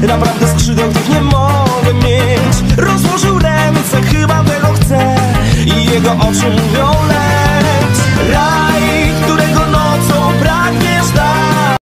Naprawdę skrzydeł tych nie mogę mieć. Rozłożył ręce, chyba tego chce I jego oczy mówią